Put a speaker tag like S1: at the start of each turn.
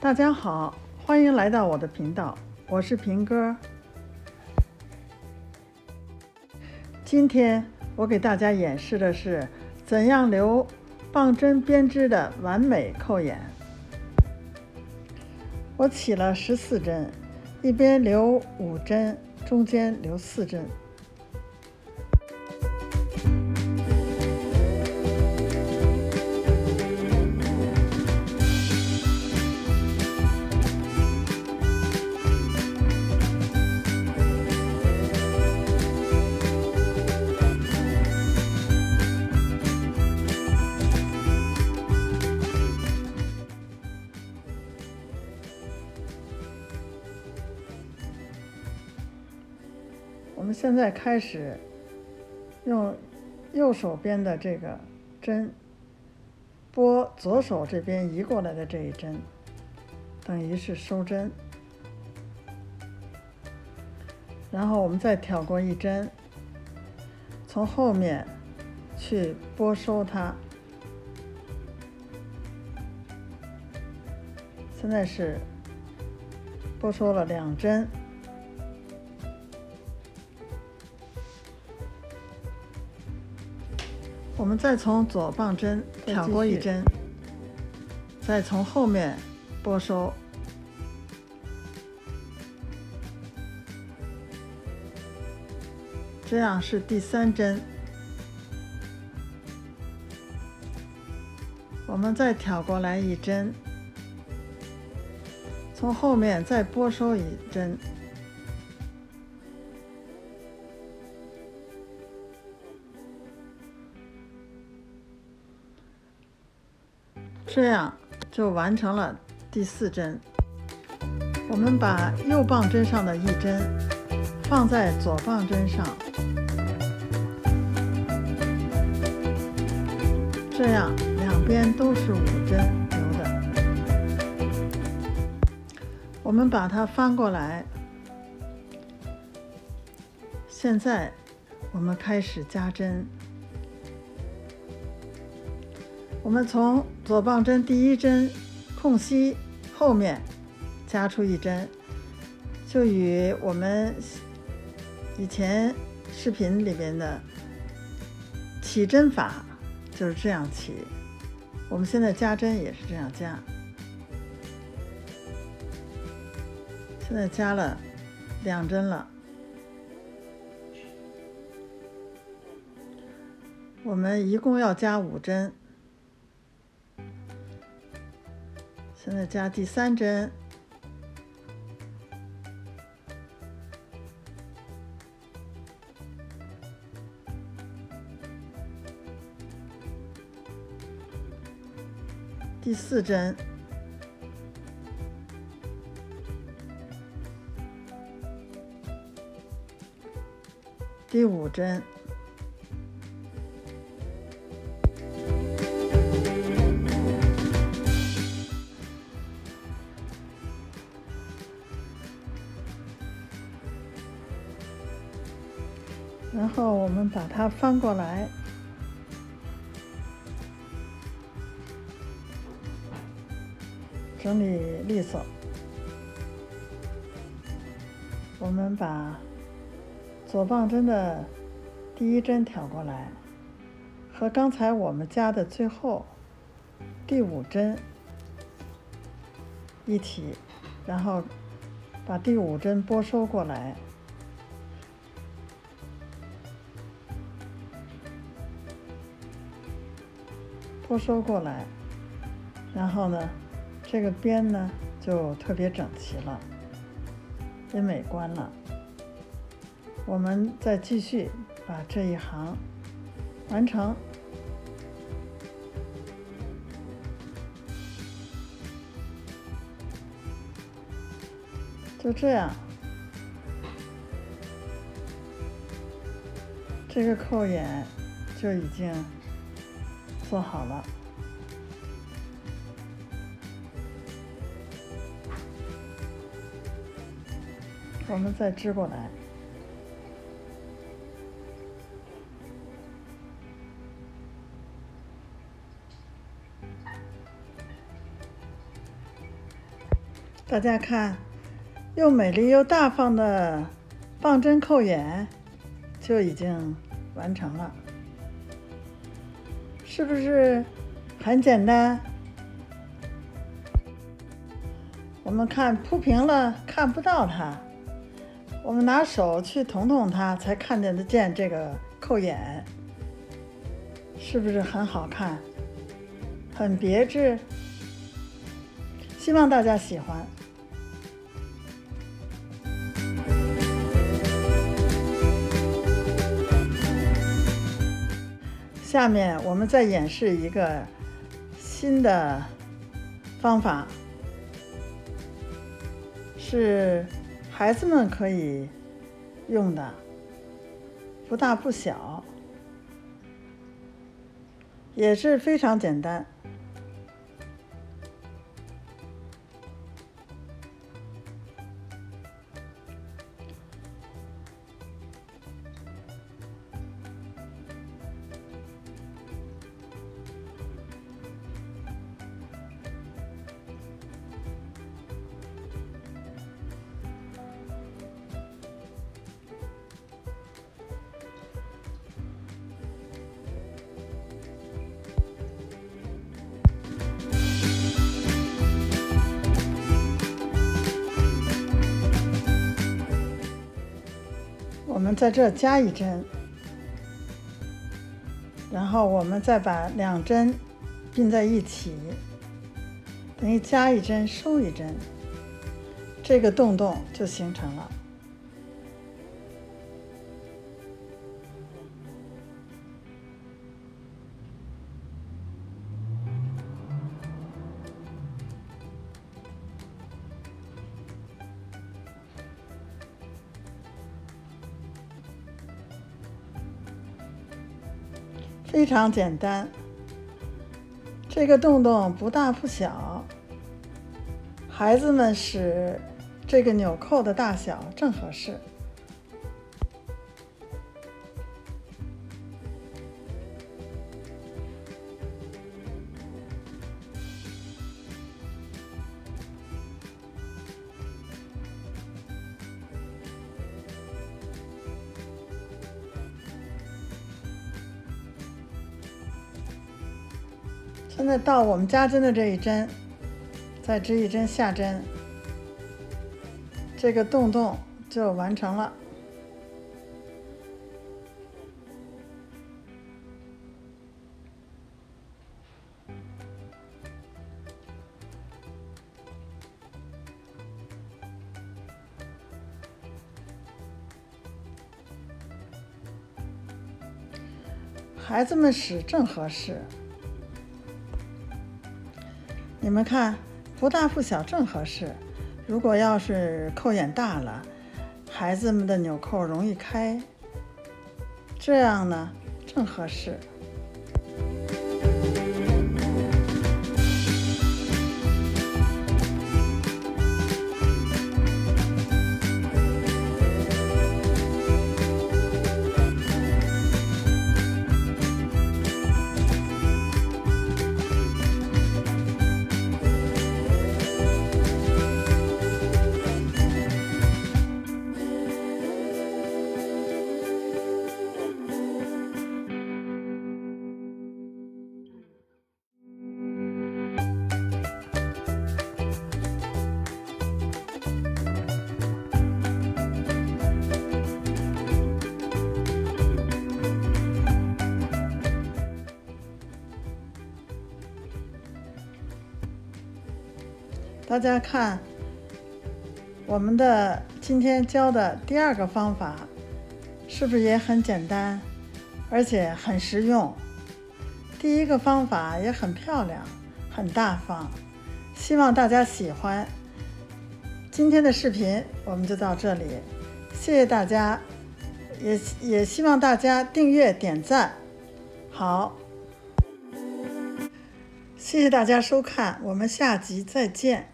S1: 大家好，欢迎来到我的频道，我是平哥。今天我给大家演示的是怎样留棒针编织的完美扣眼。我起了十四针，一边留五针，中间留四针。现在开始用右手边的这个针拨左手这边移过来的这一针，等于是收针。然后我们再挑过一针，从后面去拨收它。现在是拨收了两针。我们再从左棒针挑过一针，再从后面拨收，这样是第三针。我们再挑过来一针，从后面再拨收一针。这样就完成了第四针。我们把右棒针上的一针放在左棒针上，这样两边都是五针留的。我们把它翻过来，现在我们开始加针。我们从左棒针第一针空隙后面加出一针，就与我们以前视频里边的起针法就是这样起。我们现在加针也是这样加。现在加了两针了，我们一共要加五针。现在加第三针，第四针，第五针。它翻过来，整理利索。我们把左棒针的第一针挑过来，和刚才我们加的最后第五针一起，然后把第五针拨收过来。拨收过来，然后呢，这个边呢就特别整齐了，也美观了。我们再继续把这一行完成，就这样，这个扣眼就已经。做好了，我们再织过来。大家看，又美丽又大方的棒针扣眼就已经完成了，是不是很简单？我们看铺平了看不到它，我们拿手去捅捅它，才看见得见这个扣眼，是不是很好看？很别致，希望大家喜欢。下面我们再演示一个新的方法，是孩子们可以用的，不大不小，也是非常简单。在这加一针，然后我们再把两针并在一起，等于加一针收一针，这个洞洞就形成了。非常简单，这个洞洞不大不小，孩子们使这个纽扣的大小正合适。现在到我们加针的这一针，再织一针下针，这个洞洞就完成了。孩子们使正合适。你们看，不大不小，正合适。如果要是扣眼大了，孩子们的纽扣容易开，这样呢，正合适。大家看，我们的今天教的第二个方法，是不是也很简单，而且很实用？第一个方法也很漂亮，很大方，希望大家喜欢。今天的视频我们就到这里，谢谢大家，也也希望大家订阅点赞。好，谢谢大家收看，我们下集再见。